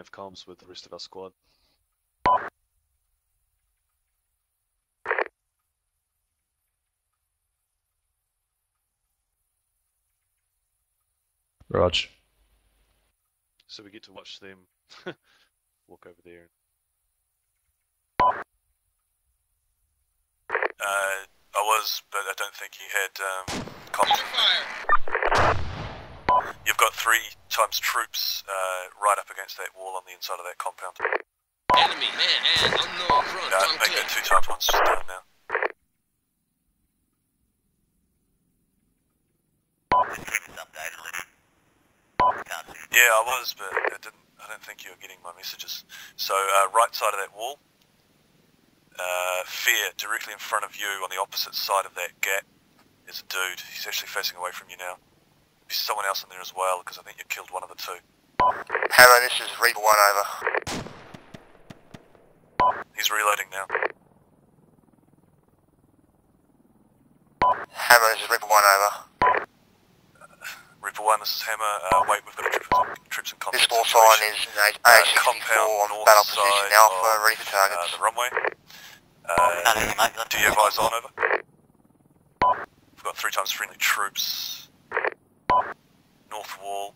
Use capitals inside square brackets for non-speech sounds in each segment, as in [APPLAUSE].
have comms with the rest of our squad. Raj. So we get to watch them [LAUGHS] walk over there. Uh, I was, but I don't think he had um, comms. You've got three times troops uh, right up against that wall on the inside of that compound. Enemy man and unknown front. No, make that two times ones down now. Yeah, I was, but I didn't. I don't think you were getting my messages. So, uh, right side of that wall, uh, Fear, directly in front of you on the opposite side of that gap, is a dude. He's actually facing away from you now. There's someone else in there as well, because I think you killed one of the two. Hammer, this is Reaper 1 over. He's reloading now. Hammer, this is Reaper 1 over. Reaper 1, this is Hammer. Uh, wait, we've got a troops in, troops in combat This wall situation. sign is an Uh, A64 compound on north battle side position Alpha, of, ready for Uh, targets. the runway. Uh, do you have eyes on over? We've got three times friendly troops. North wall.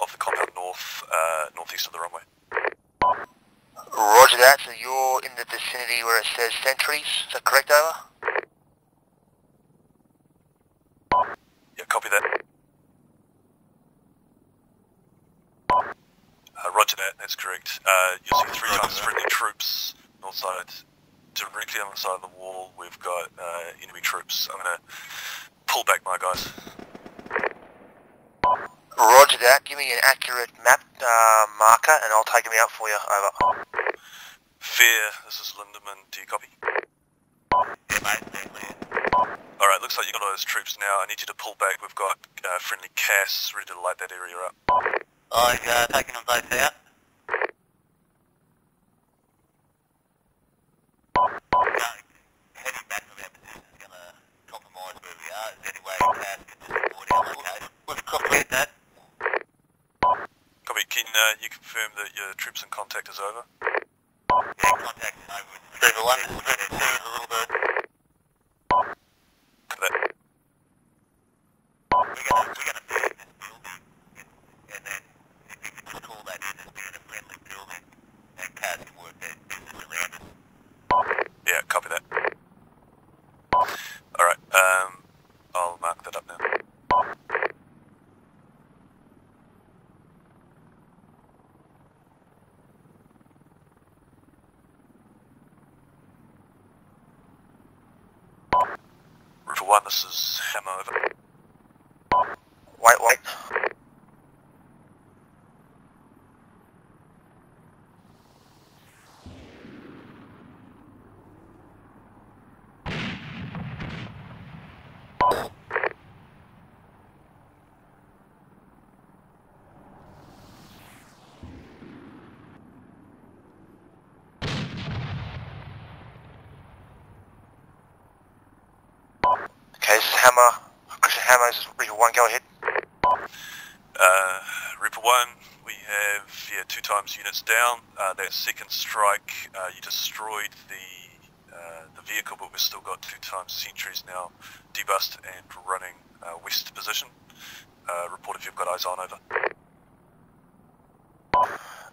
Of the compound north, uh, northeast of the runway. Roger that, so you're in the vicinity where it says sentries, is that correct over? Yeah, copy that. Uh, roger that, that's correct. Uh, you'll see three times friendly troops, north side. Directly on the side of the wall, we've got uh, enemy troops. I'm gonna pull back my guys. Roger that, give me an accurate map uh, marker and I'll take him out for you, over. Fear, this is Lindemann, do you copy? Alright, looks like you've got all those troops now. I need you to pull back. We've got uh, friendly CAS ready to light that area up. I've uh, taken them both out. Heading back to their position is going to compromise where we are. Is there any way CAS can just avoid our location? Let's complete that. Copy, can uh, you confirm that your trips and contact is over? Yeah, contact is over with 1. This 2 is a little bird. Copy that. We're going to we're gonna be in this building and, and then if you could just call that in as being a friendly building and CAS can work their business around us. Yeah, copy that. Alright, um, I'll mark that up now. 1, this is Hammer over. Wait, wait. Okay, this is Hammer. Hammer, this is Reaper 1, go ahead. Uh, Reaper 1, we have yeah, two times units down. Uh, that second strike, uh, you destroyed the uh, the vehicle, but we've still got two times sentries now debust and running uh, west position. Uh, report if you've got eyes on over.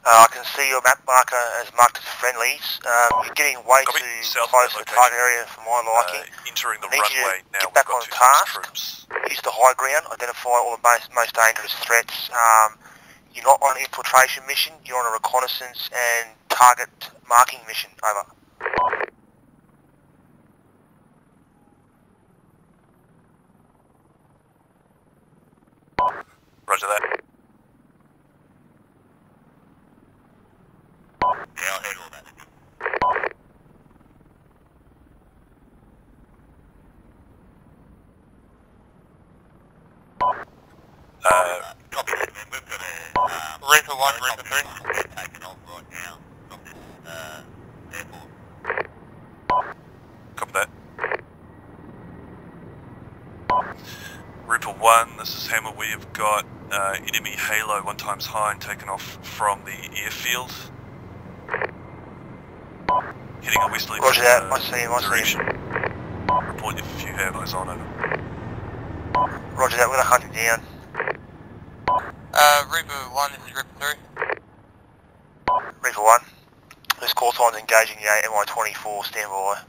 Uh, I can see your map marker as marked as friendlies. Um, you're getting way Copy. too South close to the target area for my Uh, liking. entering the Need you to runway now, get back on task. troops. Use the high ground, identify all the most, most dangerous threats. Um, you're not on an infiltration mission, you're on a reconnaissance and target marking mission. Over. Roger that. Yeah, I'll handle that. Uh, Copy that, man. We've got a... Um, Reaper 1, Reaper 3. We're taking off right now from this uh, airport. Copy that. Reaper 1, this is Hammer. We have got uh, enemy Halo one times high and taken off from the airfield. Heading a westerly Roger that. uh, I see him, I see him. direction. Report if you have eyes on over. Roger that, we're gonna hunt him down. Uh, Reaper 1, this is Reaper 3. Reaper 1. This call sign's engaging the MI-24, stand by.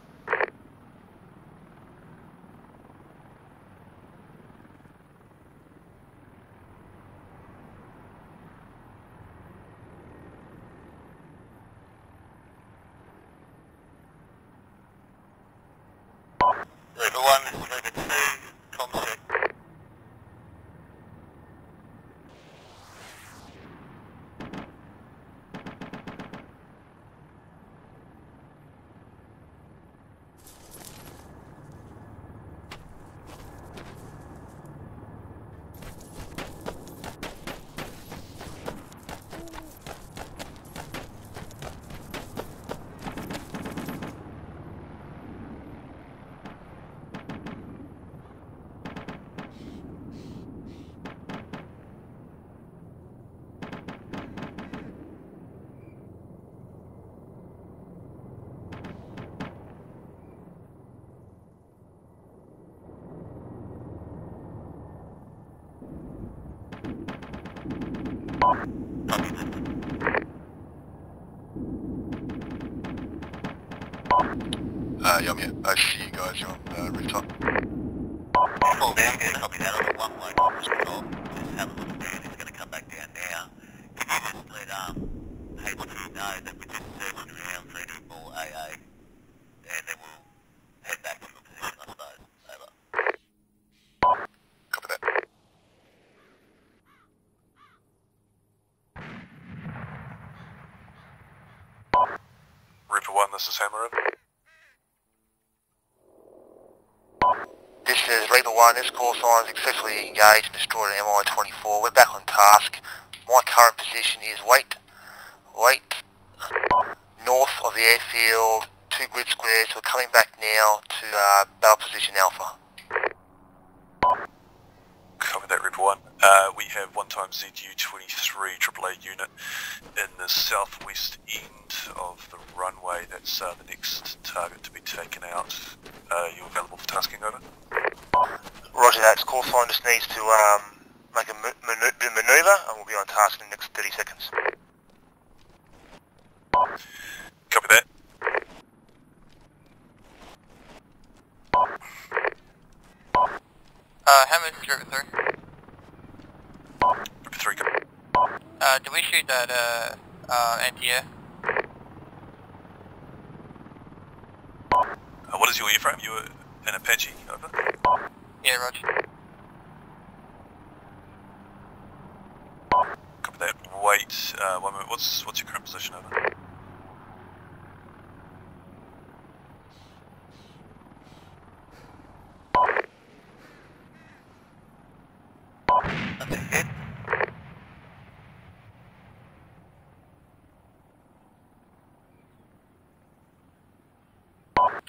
Reaper 1, this is Reaper 2, Comsec. Copy this. Uh, yeah, I'm here. I see you guys. You're on uh, rooftop. Fall down, good. Copy that. I'm a one-way office control. Just have a look down. He's going to come back down now. [LAUGHS] Can you just let um, H2 know that we're just circling around 324 AA? And then we'll head back to the position, I suppose. Over. Copy that. Reaper 1, this is Hammer. This is Reaper 1, this call sign is successfully engaged and destroyed an MI-24. We're back on task. My current position is wait, wait, north of the airfield, two grid squares. We're coming back now to uh, battle position Alpha. Copy that, Reaper 1. Uh, we have one time ZU-23 AAA unit in the southwest end. That's uh, the next target to be taken out. Uh, you available for tasking over? Roger that, this call sign just needs to um, make a ma- manu- manoeuvre and we'll be on task in the next 30 seconds. Copy that. Uh, Hammer, this is Reaper 3. Reaper 3, copy. Uh, did we shoot that, uh, uh, anti-air? Is your airframe? You were an Apache, over? Yeah, Roger. Copy that. Wait, uh, one minute. What's, what's your current position, over? That's a hit.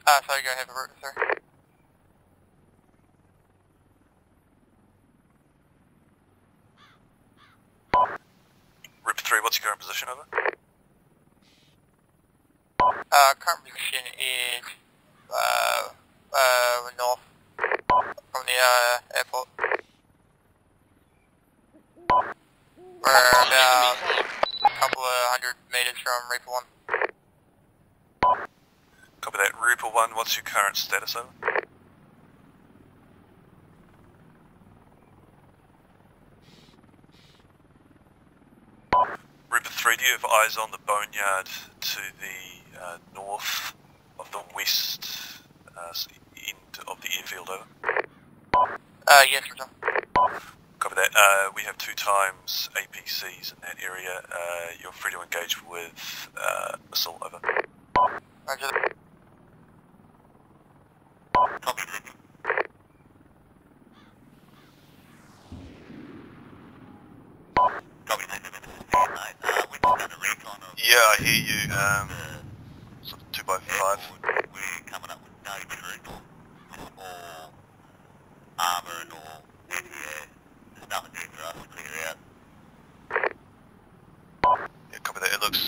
Uh, sorry, go ahead, Reaper 3. Reaper 3, what's your current position, over? Uh, current position is, uh, uh, north from the, uh, airport. We're about a couple of hundred meters from Reaper 1. Copy that. Reaper 1, what's your current status, over? Reaper 3, do you have eyes on the boneyard to the uh, north of the west uh, end of the airfield, over? Uh, yes, Roger. Copy that. Uh, we have two times APCs in that area. Uh, you're free to engage with uh, missile, over. Roger that. Copy. Copy this. This is Dan, mate. Uh, we've just done a recon of Yeah, I hear you. Um, sort of two by five. airport. We're coming up with no troop or, or armour and all anti-air. There's nothing there for us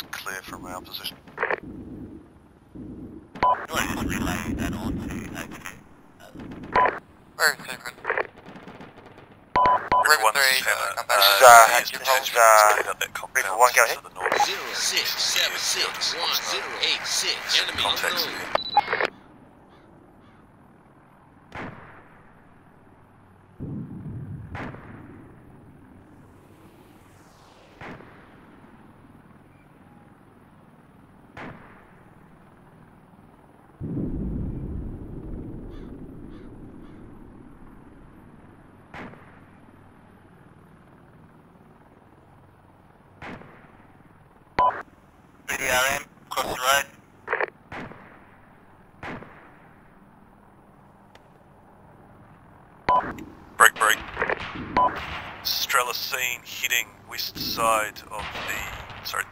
to clear our position. Relay that on to. Very secret. River River 1, three, this is uh, come back. This is, Uh, uh, this is, uh, River 1, go ahead. to the north. Zero six seven six one zero eight six. Enemy unknown. There. Cross the road. Break, break. Strela seen hitting west side of the, sorry,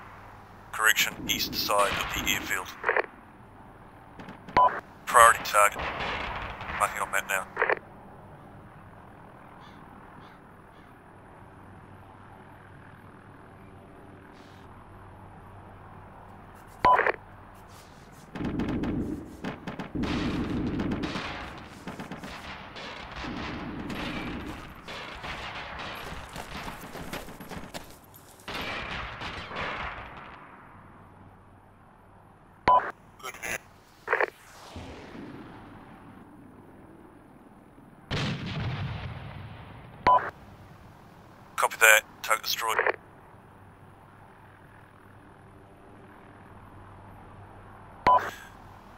correction, east side of the airfield. Priority target. Marking on map now. Good hit. Copy that. Target destroyed.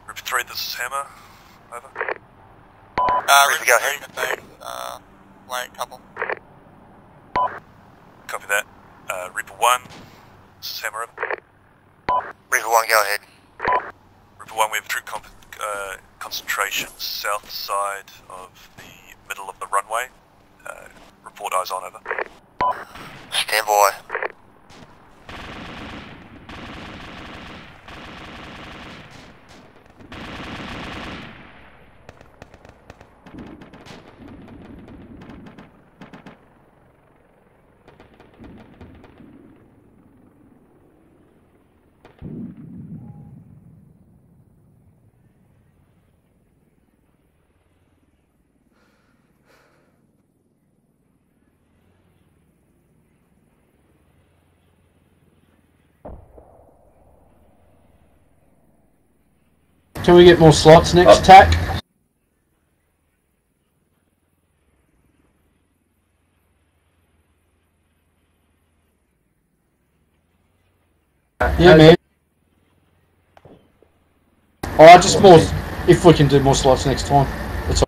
Reaper 3, this is Hammer. Over. Uh, Ready to go ahead? River uh, white couple. Copy that. Uh, Reaper 1, this is Hammer. Over. River 1, go ahead. Reaper 1, we have troop comp- uh, concentration south side of the middle of the runway. Uh, report eyes on, over. Stand by. Can we get more slots next oh. attack? Yeah, man. Oh, just more. If we can do more slots next time. That's all.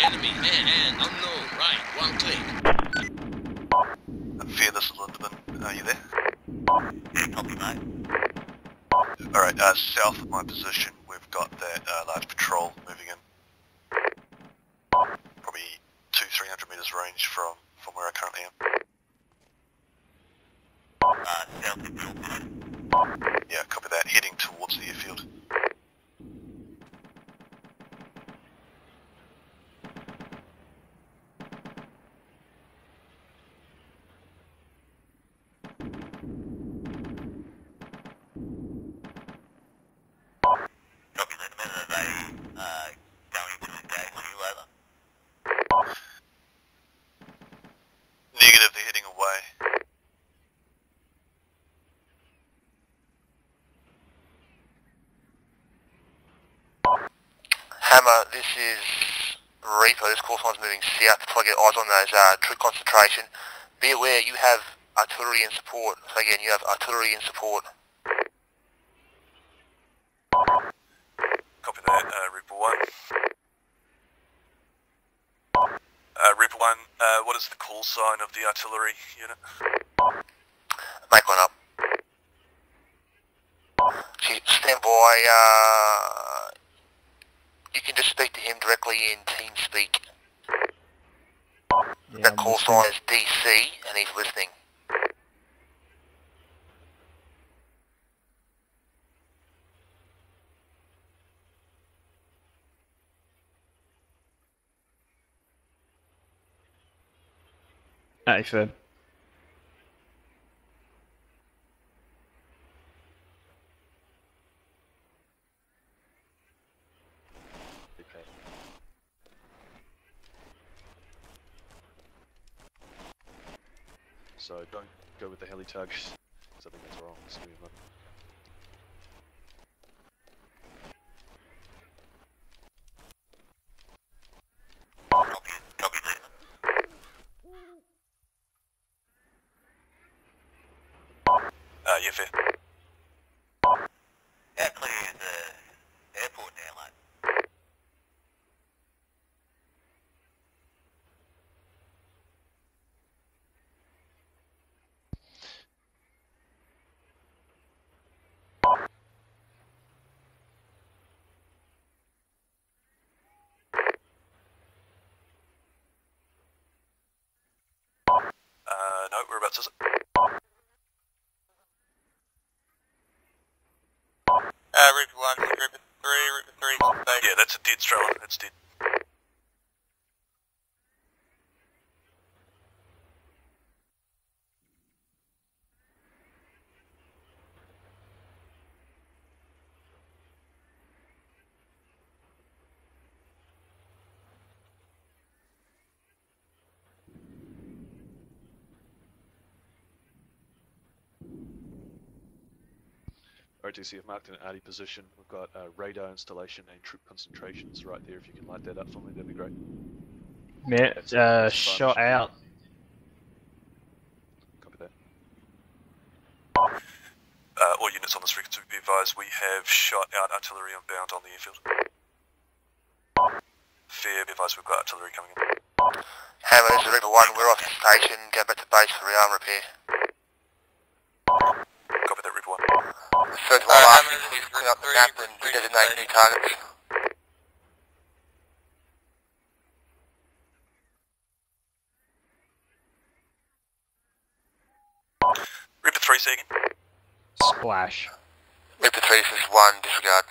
Enemy man unknown. Right. One click. Fear, this is Lindemann. Are you there? Copy, mate. Alright, uh, south of my position, we've got that uh, large patrol moving in. Probably two, three hundred meters range from, from where I currently am. Uh, south of your post. Yeah, copy that. Heading towards the airfield. Copy, Lindemann. Are they, uh, going to engage you over? Negative, they're heading away. Hammer, this is Reaper. This course line's moving south try to get eyes on those uh, troop concentration. Be aware you have artillery in support. So again, you have artillery in support. Copy that, uh, Reaper 1. Uh, Reaper 1, uh, what is the call sign of the artillery unit? Make one up. Gee, Stand by. Uh, you can just speak to him directly in TeamSpeak. Yeah, that I'm call sign is DC, and he's listening. Okay. So don't go with the heli tug, 'cause I think that's wrong. It's gonna be mud. Copy, copy that. Uh, yeah, fair. How clear is the airport now, mate? Uh, no, whereabouts is it? Uh, Reaper 1, Reaper 3, Reaper 3, station. Yeah, that's a dead Strela. That's dead. RTC have marked an ARTI position. We've got uh, radar installation and troop concentrations right there. If you can light that up for me, that'd be great. Yeah, That's- uh, that's fine. shot out. Copy that. Uh, all units on this record to be advised, we have shot out artillery inbound on the airfield. Fair, be advised, we've got artillery coming in. Hammer, this is Reaper 1, we're off the station, go back to base for rearm repair. Copy that, Reaper 1. Third one Uh, last, please clean up the map 3, and Reaper 3 designate new targets. Reaper 3, say again. Splash. Reaper 3, this is 1, disregard.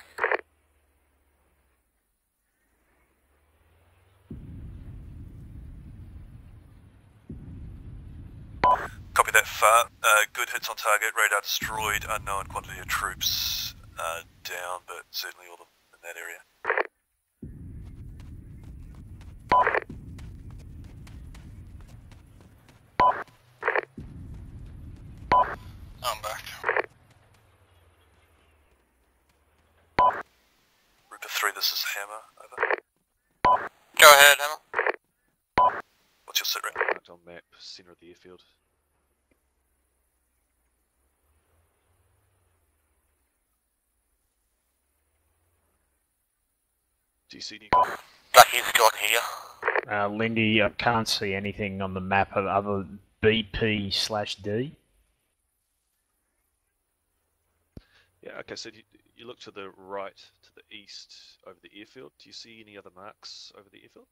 Copy that far. Uh, good hits on target, radar destroyed, unknown quantity of troops uh, down, but certainly all of them in that area. I'm back. Reaper 3, this is Hammer, over. Go ahead, Hammer. What's your sit rep? Marked on map, center of the airfield. DC, do you copy? Lucky's got here. Uh, Lindy, I can't see anything on the map of other BP slash D. Yeah, okay, so you, you look to the right, to the east, over the airfield. Do you see any other marks over the airfield?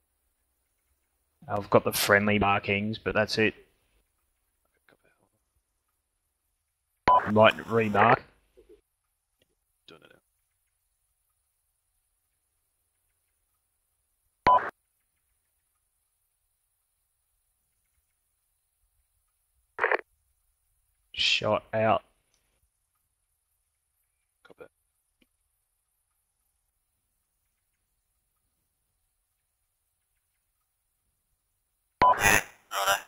I've got the friendly markings, but that's it. Okay, copy. Hold on. Might remark. Doing it now. Shot out. Copy that. Righto.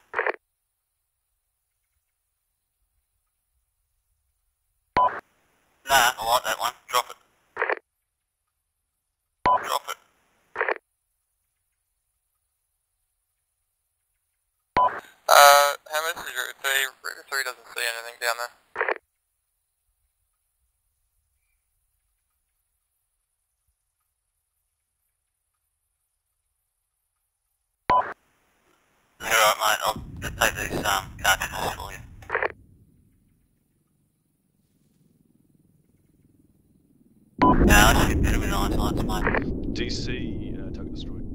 Nah, I like that one. Drop it. Drop it. Uh, Hammer, this is Reaper 3. Reaper 3 doesn't see anything down there. Alright, mate. I'll just take these um, cartridges for you. Yeah, I should better with eyesight, mate. DC, uh, target destroyed.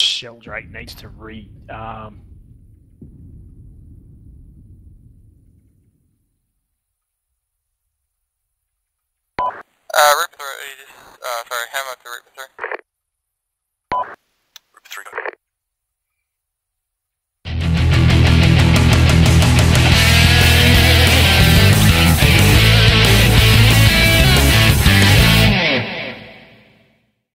Sheldrake needs to re. Um, Uh, Reaper 3, uh, sorry, Hammer to Reaper 3.